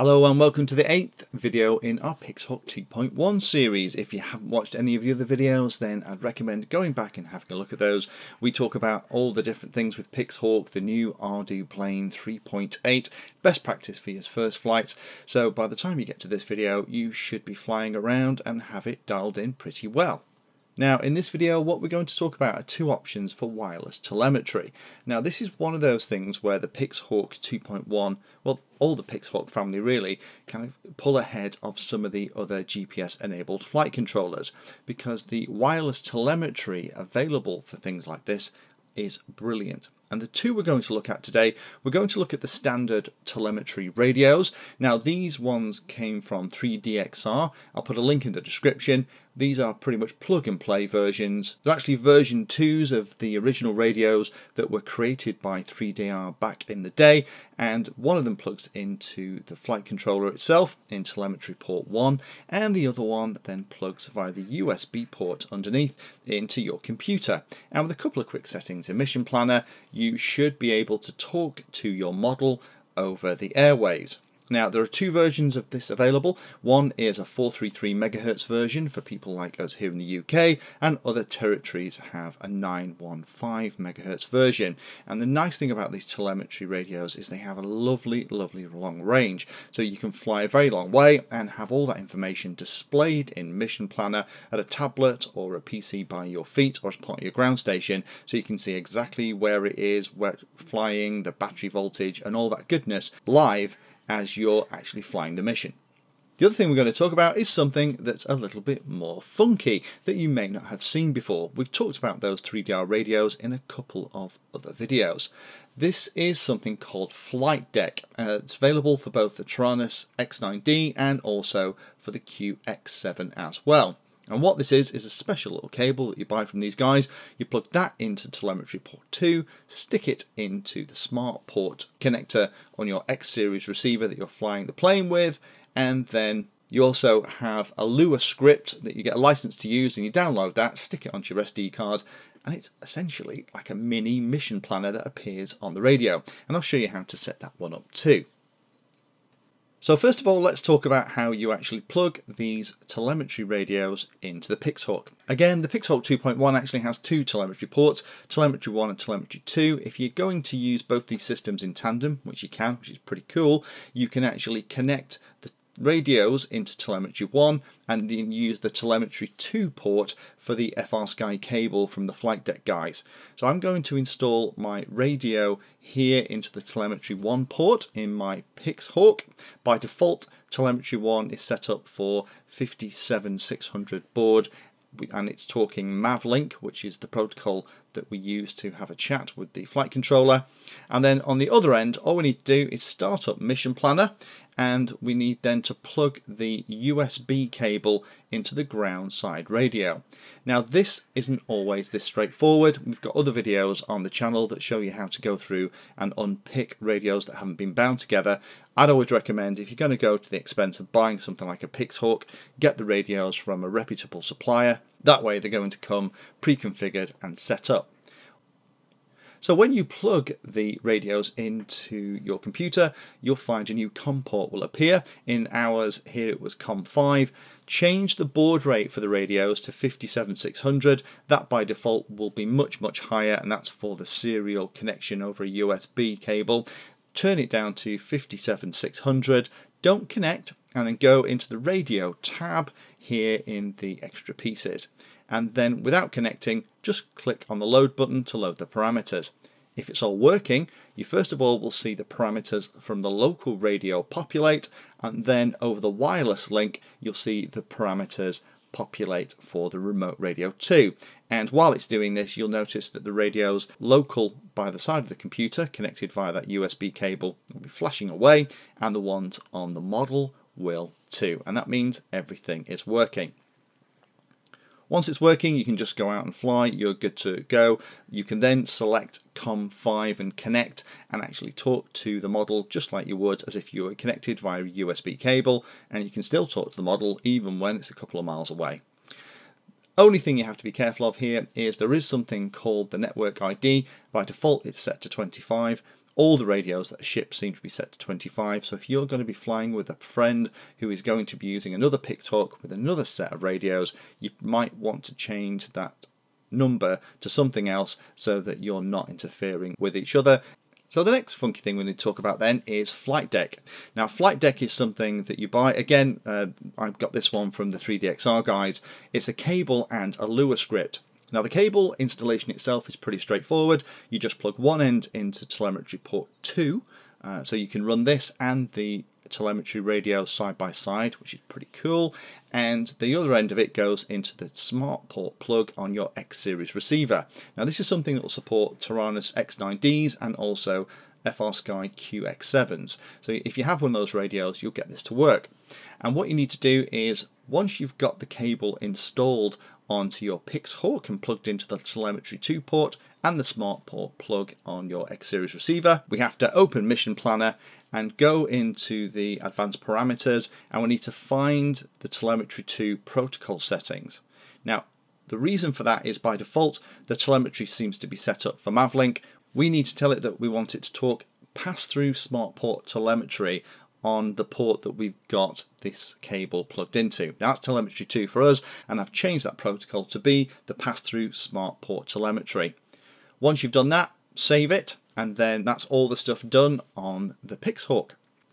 Hello and welcome to the eighth video in our Pixhawk 2.1 series. If you haven't watched any of the other videos then I'd recommend going back and having a look at those. We talk about all the different things with Pixhawk, the new ArduPlane 3.8, best practice for your first flights. So by the time you get to this video you should be flying around and have it dialed in pretty well. Now in this video what we're going to talk about are two options for wireless telemetry. Now this is one of those things where the Pixhawk 2.1, well all the Pixhawk family really, kind of pull ahead of some of the other GPS enabled flight controllers because the wireless telemetry available for things like this is brilliant. And the two we're going to look at today, we're going to look at the standard telemetry radios. Now these ones came from 3DXR. I'll put a link in the description. These are pretty much plug and play versions. They're actually version 2s of the original radios that were created by 3DR back in the day and one of them plugs into the flight controller itself in telemetry port 1 and the other one then plugs via the USB port underneath into your computer. And with a couple of quick settings in Mission Planner you should be able to talk to your model over the airwaves. Now there are two versions of this available. One is a 433 MHz version for people like us here in the UK and other territories have a 915 MHz version. And the nice thing about these telemetry radios is they have a lovely, lovely long range. So you can fly a very long way and have all that information displayed in Mission Planner at a tablet or a PC by your feet or as part of your ground station so you can see exactly where it is, where it's flying, the battery voltage and all that goodness live as you're actually flying the mission. The other thing we're going to talk about is something that's a little bit more funky that you may not have seen before. We've talked about those 3DR radios in a couple of other videos. This is something called FlightDeck. Uh, it's available for both the Taranis X9D and also for the QX7 as well. And what this is, is a special little cable that you buy from these guys. You plug that into telemetry port 2, stick it into the smart port connector on your X series receiver that you're flying the plane with, and then you also have a Lua script that you get a license to use and you download that, stick it onto your SD card, and it's essentially like a mini mission planner that appears on the radio. And I'll show you how to set that one up too. So first of all, let's talk about how you actually plug these telemetry radios into the Pixhawk. Again, the Pixhawk 2.1 actually has two telemetry ports, telemetry 1 and telemetry 2. If you're going to use both these systems in tandem, which you can, which is pretty cool, you can actually connect the radios into telemetry 1 and then use the telemetry 2 port for the FrSky cable from the FlightDeck guys. So I'm going to install my radio here into the telemetry 1 port in my Pixhawk. By default telemetry 1 is set up for 57600 baud and it's talking Mavlink, which is the protocol that we use to have a chat with the flight controller. And then on the other end, all we need to do is start up Mission Planner and we need then to plug the USB cable into the ground side radio. Now this isn't always this straightforward. We've got other videos on the channel that show you how to go through and unpick radios that haven't been bound together. I'd always recommend if you're going to go to the expense of buying something like a Pixhawk, get the radios from a reputable supplier. That way they're going to come pre-configured and set up. So when you plug the radios into your computer, you'll find a new COM port will appear. In ours, here it was COM5. Change the baud rate for the radios to 57600. That by default will be much, much higher, and that's for the serial connection over a USB cable. Turn it down to 57600. Don't connect, and then go into the radio tab here in the extra pieces and then without connecting just click on the load button to load the parameters. If it's all working, you first of all will see the parameters from the local radio populate and then over the wireless link you'll see the parameters populate for the remote radio too. And while it's doing this, you'll notice that the radios local by the side of the computer connected via that USB cable will be flashing away and the ones on the model will too. And that means everything is working. Once it's working, you can just go out and fly, you're good to go. You can then select COM5 and connect and actually talk to the model just like you would as if you were connected via a USB cable, and you can still talk to the model even when it's a couple of miles away. Only thing you have to be careful of here is there is something called the network ID. By default it's set to 25 all the radios that shipped seem to be set to 25 so if you're going to be flying with a friend who is going to be using another PixHawk with another set of radios you might want to change that number to something else so that you're not interfering with each other so the next funky thing we need to talk about then is FlightDeck. Now FlightDeck is something that you buy, again uh, I've got this one from the 3DXR guys, it's a cable and a Lua script. Now the cable installation itself is pretty straightforward, you just plug one end into telemetry port 2, uh, so you can run this and the telemetry radio side by side, which is pretty cool. And the other end of it goes into the smart port plug on your X series receiver. Now this is something that will support Taranis X9Ds and also FrSky QX7s. So if you have one of those radios, you'll get this to work. And what you need to do is, once you've got the cable installed onto your PixHawk and plugged into the telemetry 2 port and the smart port plug on your X series receiver, we have to open Mission Planner and go into the advanced parameters and we need to find the telemetry 2 protocol settings. Now the reason for that is by default the telemetry seems to be set up for Mavlink. We need to tell it that we want it to talk pass through smart port telemetry on the port that we've got this cable plugged into. Now that's telemetry 2 for us and I've changed that protocol to be the pass through smart port telemetry. Once you've done that, save it and then that's all the stuff done on the PixHawk.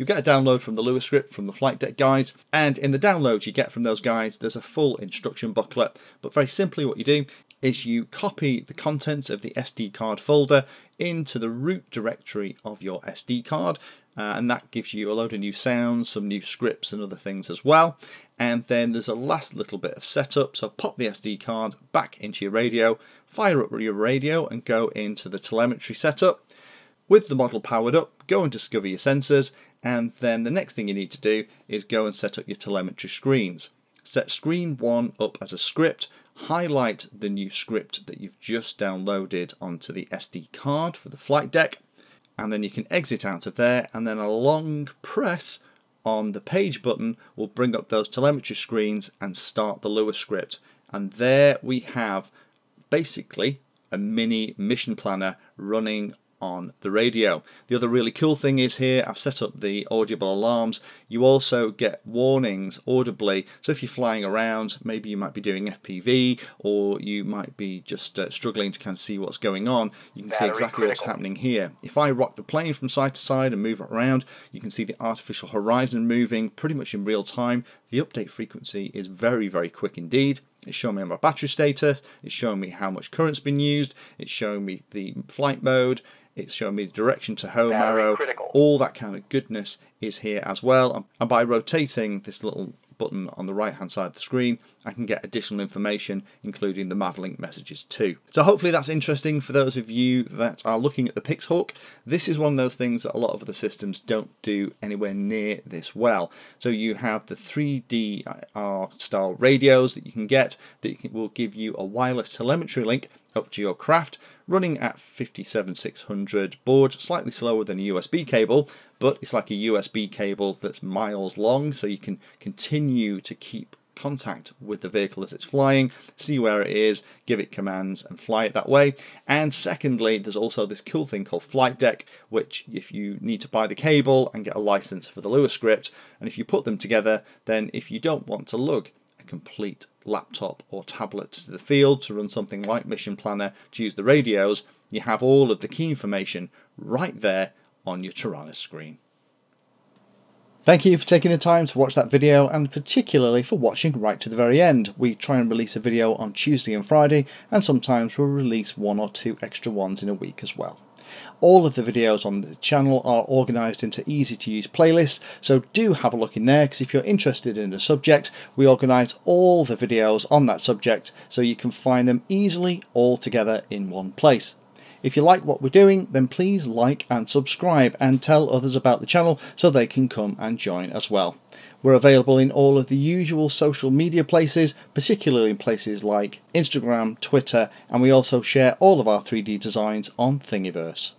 You get a download from the Lua script from the FlightDeck guides, and in the downloads you get from those guides, there's a full instruction booklet. But very simply, what you do is you copy the contents of the SD card folder into the root directory of your SD card, uh, and that gives you a load of new sounds, some new scripts, and other things as well. And then there's a last little bit of setup, so pop the SD card back into your radio, fire up your radio, and go into the telemetry setup. With the model powered up, go and discover your sensors, and then the next thing you need to do is go and set up your telemetry screens. Set screen 1 up as a script, highlight the new script that you've just downloaded onto the SD card for the FlightDeck, and then you can exit out of there, and then a long press on the page button will bring up those telemetry screens and start the Lua script. And there we have basically a mini mission planner running on the radio. The other really cool thing is here, I've set up the audible alarms. You also get warnings audibly. So if you're flying around, maybe you might be doing FPV or you might be just uh, struggling to kind of see what's going on, you can Battery see exactly critical. what's happening here. If I rock the plane from side to side and move it around, you can see the artificial horizon moving pretty much in real time. The update frequency is very, very quick indeed. It's showing me my battery status, it's showing me how much current's been used, it's showing me the flight mode, it's showing me the direction to home Very arrow. Critical. All that kind of goodness is here as well. And by rotating this little button on the right hand side of the screen, I can get additional information, including the Mavlink messages too. So hopefully that's interesting for those of you that are looking at the PixHawk. This is one of those things that a lot of other systems don't do anywhere near this well. So you have the 3DR style radios that you can get that will give you a wireless telemetry link up to your craft, running at 57600 baud, slightly slower than a USB cable, but it's like a USB cable that's miles long, so you can continue to keep contact with the vehicle as it's flying, see where it is, give it commands and fly it that way. And secondly, there's also this cool thing called FlightDeck, which if you need to buy the cable and get a license for the Lua script, and if you put them together, then if you don't want to lug complete laptop or tablet to the field to run something like Mission Planner to use the radios, you have all of the key information right there on your Taranis screen. Thank you for taking the time to watch that video and particularly for watching right to the very end. We try and release a video on Tuesday and Friday and sometimes we'll release one or two extra ones in a week as well. All of the videos on the channel are organised into easy to use playlists, so do have a look in there because if you're interested in a subject, we organise all the videos on that subject so you can find them easily all together in one place. If you like what we're doing, then please like and subscribe and tell others about the channel so they can come and join as well. We're available in all of the usual social media places, particularly in places like Instagram, Twitter, and we also share all of our 3D designs on Thingiverse.